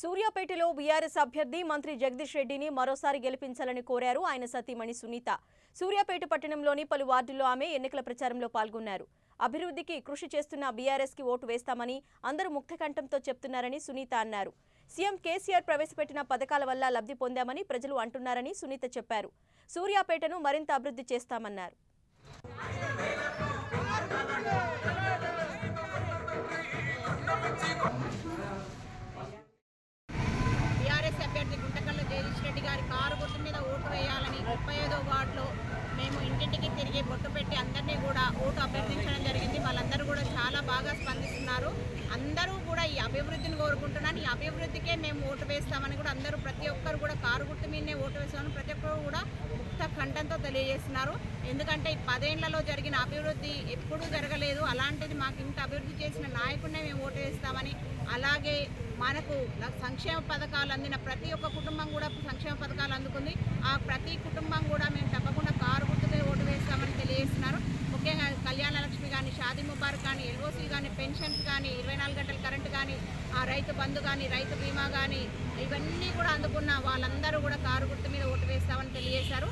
సూర్యాపేటలో బీఆర్ఎస్ అభ్యర్థి మంత్రి జగదీష్ రెడ్డిని మరోసారి గెలిపించాలని కోరారు ఆయన సతీమణి సునీత. సూర్యాపేట పట్టణంలోని పలు వార్డుల్లో ఆమె ఎన్నికల ప్రచారంలో పాల్గొన్నారు. అభివృద్ధికి కృషి చేస్తున్న బీఆర్ఎస్కి ఓటు వేస్తామని అందరూ ముక్తకంఠంతో చెప్తున్నారని సునీత అన్నారు. సీఎం కేసీఆర్ ప్రవేశపెట్టిన పథకాల వల్ల లబ్ధి పొందామని ప్రజలు అంటున్నారని సునీత చెప్పారు. సూర్యాపేటను మరింత అభివృద్ధి చేస్తామన్నారు. గారి కారు గుర్తు మీద ఓటు వేయాలని ముప్పై ఐదో వార్డులో మేము ఇంటింటికి తిరిగి బొట్టు పెట్టి అందరినీ కూడా ఓటు అభ్యర్థించడం జరిగింది. వాళ్ళందరూ కూడా చాలా బాగా స్పందిస్తున్నారు. అందరూ కూడా ఈ అభివృద్ధిని కోరుకుంటున్నాను. ఈ అభివృద్ధికే మేము ఓటు వేస్తామని కూడా అందరూ ప్రతి ఒక్కరు కూడా కారు గుర్తు మీదనే ఓటు వేస్తామని ప్రతి ఒక్కరు కూడా ముక్త ఖండంతో తెలియజేస్తున్నారు. ఎందుకంటే ఈ పదేళ్ళలో జరిగిన అభివృద్ధి ఎప్పుడూ జరగలేదు. అలాంటిది మాకు ఇంత అభివృద్ధి చేసిన నాయకుడినే మేము ఓటు వేస్తామని అలాగే మనకు సంక్షేమ పథకాలు అందిన ప్రతి ఒక్క కుటుంబం కూడా సంక్షేమ పథకాలు అందుకుంది. ఆ ప్రతి కుటుంబం కూడా మేము తప్పకుండా కారు గుర్తుకే ఓటు వేస్తామని తెలియజేస్తున్నారు. ముఖ్యంగా కళ్యాణ లక్ష్మి కానీ షాదీ ముబారక్ కానీ ఎల్ఓసీ కానీ పెన్షన్స్ కానీ ఇరవై నాలుగు గంటల కరెంటు కానీ ఆ రైతు బంధు కానీ రైతు బీమా కానీ ఇవన్నీ కూడా అందుకున్న వాళ్ళందరూ కూడా కారు గుర్తు మీద ఓటు వేస్తామని తెలియజేశారు.